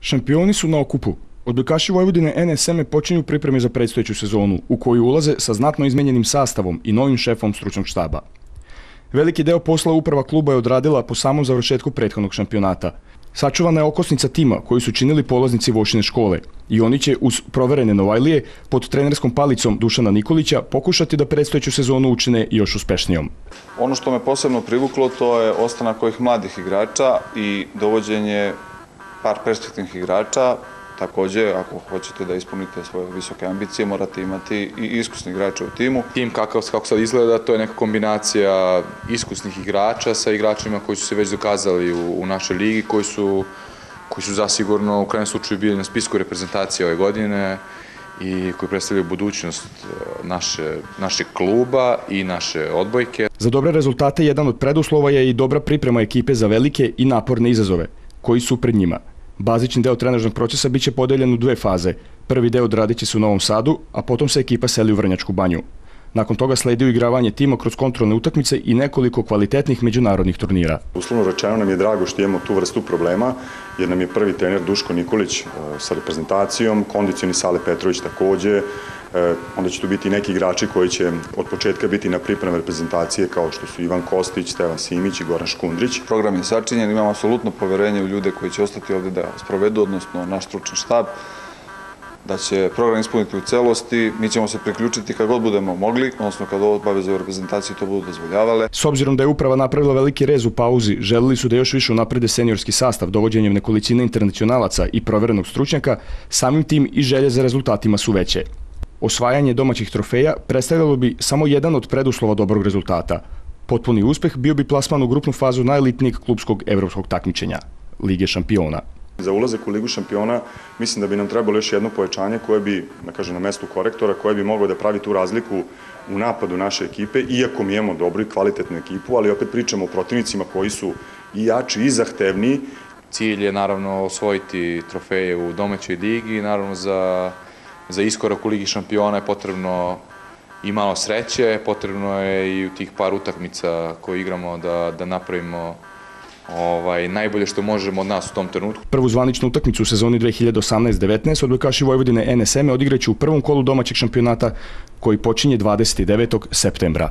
Šampioni su na okupu. Odbojkaši Vojvodine NSM počinju pripreme za predstojeću sezonu, u koju ulaze sa znatno izmenjenim sastavom i novim šefom stručnog štaba. Veliki deo posla uprava kluba je odradila po samom završetku prethodnog šampionata. Sačuvana je okosnica tima koju su činili polaznici Vošine škole i oni će uz proverene Novajlije pod trenerskom palicom Dušana Nikolića pokušati da predstojeću sezonu učine još uspešnijom. Ono što me posebno privuklo to je ostanak ovih mladih igrača i dovođenje par perspektivnih igrača. Takođe, ako hoćete da ispunite svoje visoke ambicije, morate imati i iskusni igrače u timu. Tim kakav, kako sad izgleda, to je neka kombinacija iskusnih igrača sa igračima koji su se već dokazali u, u našoj ligi, koji su, koji su zasigurno u krajem slučaju bili na spisku reprezentacije ove godine i koji predstavljaju budućnost e, naše, naše kluba i naše odbojke. Za dobre rezultate jedan od preduslova je i dobra priprema ekipe za velike i naporne izazove koji su pred njima. Bazični deo trenažnog procesa biće podeljen u dve faze. Prvi deo odradit će se u Novom Sadu, a potom se ekipa seli u Vrnjačku banju. Nakon toga sledi uigravanje tima kroz kontrolne utakmice i nekoliko kvalitetnih međunarodnih turnira. Uslovno rečeno nam je drago što imamo tu vrstu problema, jer nam je prvi trener Duško Nikolić e, sa reprezentacijom, kondicioni Sale Petrović takođe, onda će tu biti neki igrači koji će od početka biti na pripremu reprezentacije kao što su Ivan Kostić, Stevan Simić i Goran Škundrić. Program je sačinjen, imamo apsolutno poverenje u ljude koji će ostati ovde da sprovedu, odnosno naš stručni štab da će program ispuniti u celosti, mi ćemo se priključiti kad god budemo mogli, odnosno kad ovo obaveze u reprezentaciji to budu dozvoljavale. S obzirom da je uprava napravila veliki rez u pauzi, želeli su da još više unaprede seniorski sastav dovođenjem nekolicine internacionalaca i proverenog stručnjaka, samim tim i želje za rezultatima su veće. Osvajanje domaćih trofeja predstavljalo bi samo jedan od preduslova dobrog rezultata. Potpuni uspeh bio bi plasman u grupnu fazu najelitnijeg klubskog evropskog takmičenja, Lige šampiona. Za ulazak u Ligu šampiona mislim da bi nam trebalo još jedno povećanje koje bi, da kažem, na mestu korektora, koje bi moglo da pravi tu razliku u napadu naše ekipe, iako mi imamo dobru i kvalitetnu ekipu, ali opet pričamo o protivnicima koji su i jači i zahtevniji. Cilj je naravno osvojiti trofeje u domaćoj ligi i naravno za za iskorak u Ligi šampiona je potrebno i malo sreće, potrebno je i u tih par utakmica koje igramo da, da napravimo ovaj, najbolje što možemo od nas u tom trenutku. Prvu zvaničnu utakmicu u sezoni 2018-19 odbojkaši Vojvodine NSM odigraće u prvom kolu domaćeg šampionata koji počinje 29. septembra.